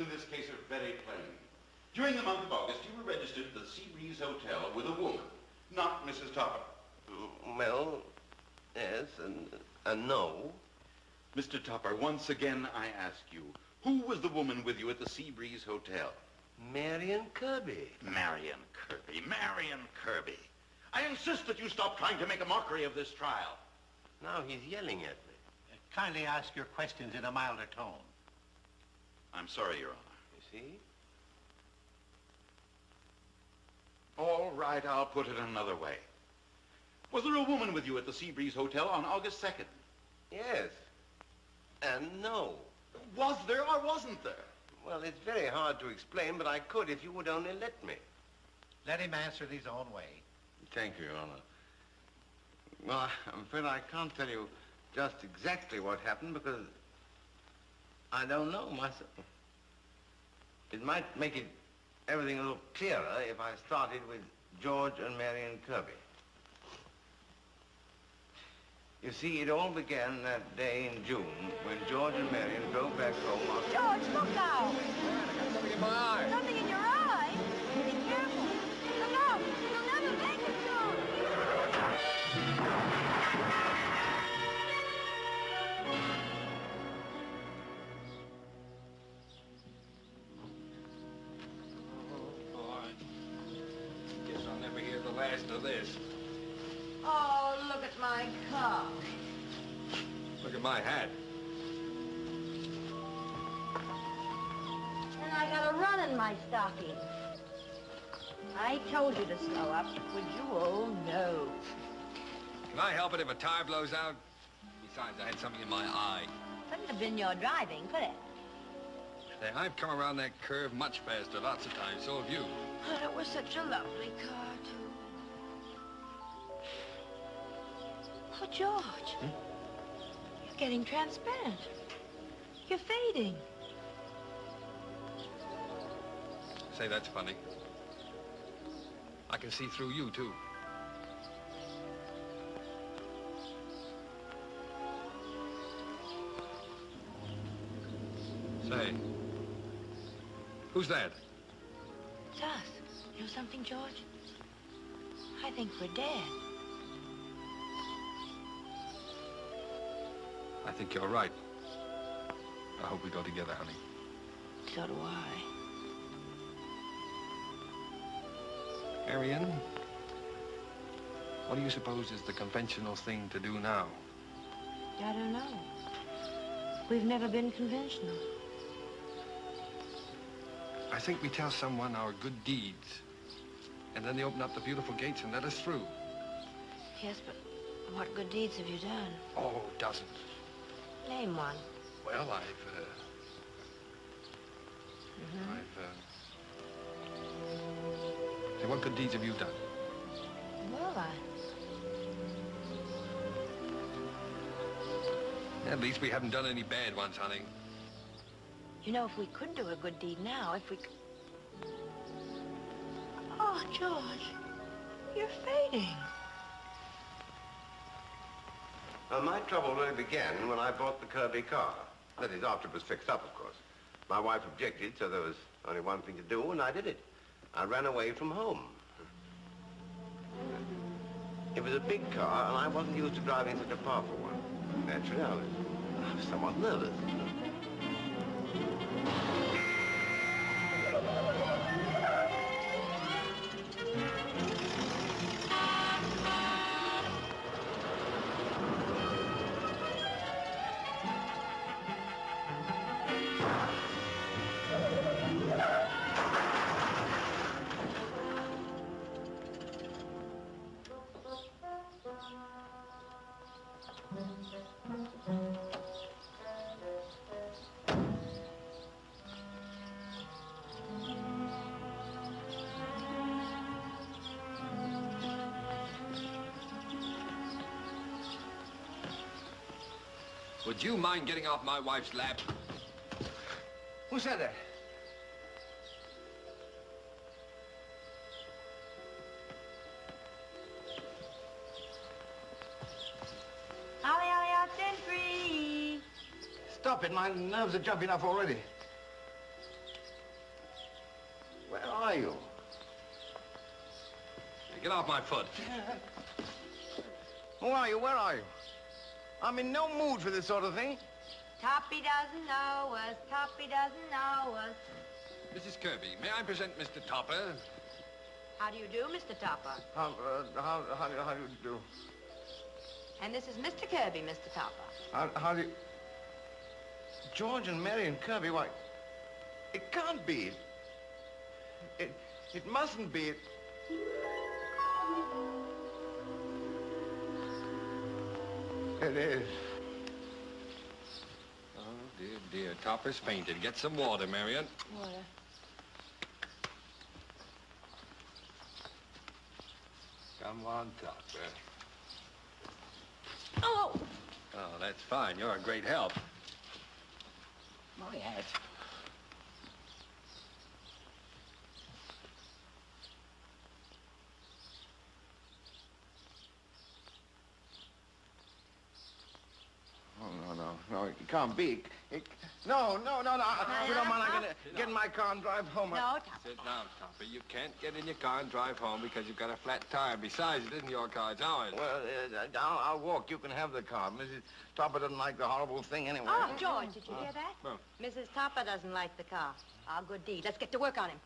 in this case are very plain. During the month of August, you were registered at the Sea Breeze Hotel with a woman, not Mrs. Topper. Well, yes, and, and no. Mr. Topper, once again I ask you, who was the woman with you at the Sea Breeze Hotel? Marion Kirby. Marion Kirby. Marion Kirby. I insist that you stop trying to make a mockery of this trial. Now he's yelling at me. Kindly ask your questions in a milder tone. I'm sorry, Your Honor. You see? All right, I'll put it another way. Was there a woman with you at the Seabreeze Hotel on August 2nd? Yes. And no. Was there or wasn't there? Well, it's very hard to explain, but I could if you would only let me. Let him answer in his own way. Thank you, Your Honor. Well, I'm afraid I can't tell you just exactly what happened because I don't know myself. It might make it everything a little clearer if I started with George and Marion Kirby. You see, it all began that day in June when George and Marion drove back home. George, last of this. Oh, look at my car. Look at my hat. And I got a run in my stocking. I told you to slow up, would you? Oh, no. Can I help it if a tire blows out? Besides, I had something in my eye. Couldn't have been your driving, could it? Hey, I've come around that curve much faster lots of times. So have you. Oh, and it was such a lovely car, too. Oh, George. Hmm? You're getting transparent. You're fading. Say, that's funny. I can see through you, too. Say, who's that? It's us. You know something, George? I think we're dead. I think you're right. I hope we go together, honey. So do I. Marion, what do you suppose is the conventional thing to do now? I don't know. We've never been conventional. I think we tell someone our good deeds, and then they open up the beautiful gates and let us through. Yes, but what good deeds have you done? Oh, dozens. Name one. Well, I've, uh, Mhm. I've, uh... Say, what good deeds have you done? Well, I... At least we haven't done any bad ones, honey. You know, if we could do a good deed now, if we could... Oh, George, you're fading. Well, my trouble really began when I bought the Kirby car. That is, after it was fixed up, of course. My wife objected, so there was only one thing to do, and I did it. I ran away from home. It was a big car, and I wasn't used to driving such a powerful one. Naturally, I was, I was somewhat nervous. Would you mind getting off my wife's lap? Who said that? Ollie, ollie, out century. Stop it. My nerves are jumping up already. Where are you? Get off my foot. Who are you? Where are you? I'm in no mood for this sort of thing. Toppy doesn't know us. Toppy doesn't know us. Mrs. Kirby, may I present Mr. Topper? How do you do, Mr. Topper? How, uh, how, how, do- how do you do? And this is Mr. Kirby, Mr. Topper. How, how do you... George and Marion Kirby, why... It can't be. It, it mustn't be. It... It is. Oh, dear, dear. Topper's fainted. Get some water, Marion. Water. Come on, Topper. Oh! Oh, that's fine. You're a great help. My hat. Oh, no, no, no, it can't be. It, no, no, no, no. If you don't mind, I'm going to get in my car and drive home. No, Topper. Sit down, Topper. You can't get in your car and drive home because you've got a flat tire. Besides, it isn't your car, it's ours. Well, uh, I'll, I'll walk. You can have the car. Mrs. Topper doesn't like the horrible thing anyway. Oh, George, did you hear that? Well. Mrs. Topper doesn't like the car. Our good deed. Let's get to work on him.